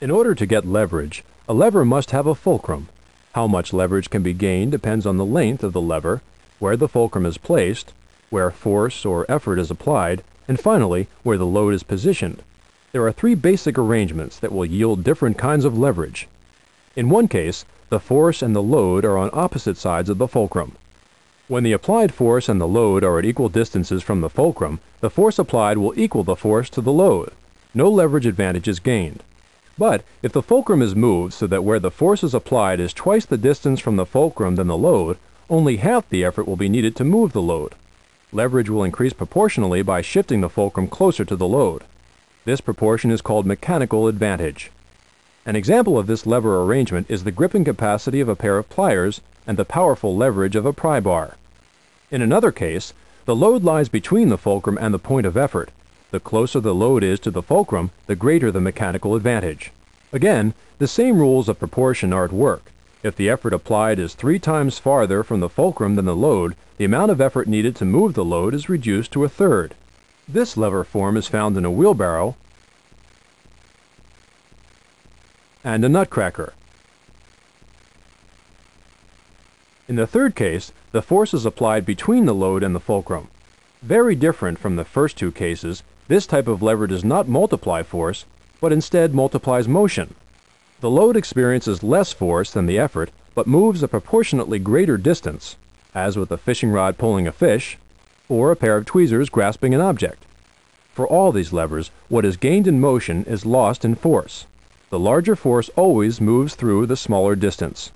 In order to get leverage, a lever must have a fulcrum. How much leverage can be gained depends on the length of the lever, where the fulcrum is placed, where force or effort is applied, and finally, where the load is positioned. There are three basic arrangements that will yield different kinds of leverage. In one case, the force and the load are on opposite sides of the fulcrum. When the applied force and the load are at equal distances from the fulcrum, the force applied will equal the force to the load. No leverage advantage is gained. But if the fulcrum is moved so that where the force is applied is twice the distance from the fulcrum than the load, only half the effort will be needed to move the load. Leverage will increase proportionally by shifting the fulcrum closer to the load. This proportion is called mechanical advantage. An example of this lever arrangement is the gripping capacity of a pair of pliers and the powerful leverage of a pry bar. In another case, the load lies between the fulcrum and the point of effort, the closer the load is to the fulcrum, the greater the mechanical advantage. Again, the same rules of proportion are at work. If the effort applied is three times farther from the fulcrum than the load, the amount of effort needed to move the load is reduced to a third. This lever form is found in a wheelbarrow and a nutcracker. In the third case, the force is applied between the load and the fulcrum. Very different from the first two cases, this type of lever does not multiply force, but instead multiplies motion. The load experiences less force than the effort, but moves a proportionately greater distance, as with a fishing rod pulling a fish, or a pair of tweezers grasping an object. For all these levers, what is gained in motion is lost in force. The larger force always moves through the smaller distance.